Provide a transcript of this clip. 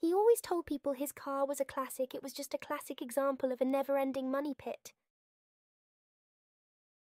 He always told people his car was a classic, it was just a classic example of a never ending money pit.